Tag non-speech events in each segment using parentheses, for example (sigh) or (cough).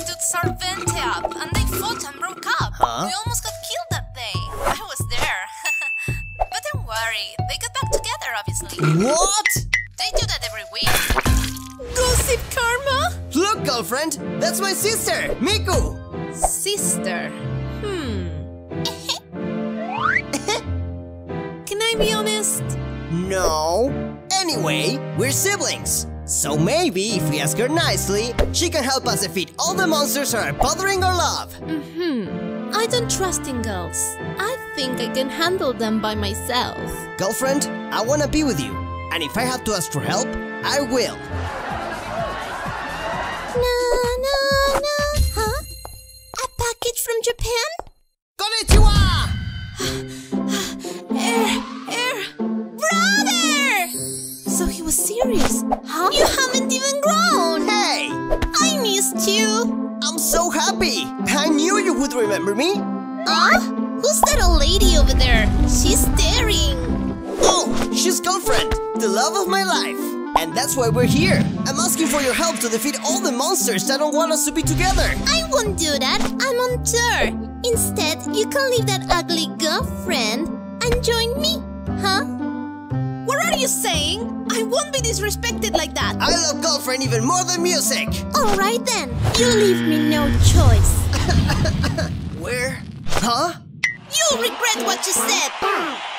stood Sarvente up, and they fought and broke up. Huh? We almost got killed that day. I was there. (laughs) but don't worry, they got back together, obviously. What? They do that every week. Gossip Karma? Look, girlfriend, that's my sister, Miku. Sister. Hmm. (laughs) Can I be honest? No. Anyway, we're siblings. So maybe if we ask her nicely, she can help us defeat all the monsters that are bothering our love. Mm-hmm. I don't trust in girls. I think I can handle them by myself. Girlfriend, I wanna be with you. And if I have to ask for help, I will. Na na na. Huh? A package from Japan? Was serious, huh? You haven't even grown! Hey! I missed you! I'm so happy! I knew you would remember me! Huh? Who's that old lady over there? She's staring! Oh, she's girlfriend, the love of my life. And that's why we're here. I'm asking for your help to defeat all the monsters that don't want us to be together. I won't do that. I'm on tour. Instead, you can leave that ugly girlfriend and join me, huh? What are you saying? I won't be disrespected like that. I love girlfriend even more than music. Alright then, you leave me no choice. (laughs) Where? Huh? You'll regret what you said.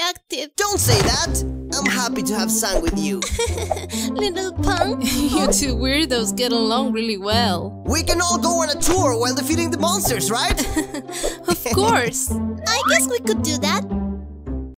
I. Don't say that. I'm happy to have sang with you. (laughs) Little punk. (laughs) you two weirdos get along really well. We can all go on a tour while defeating the monsters, right? (laughs) Of course. I guess we could do that.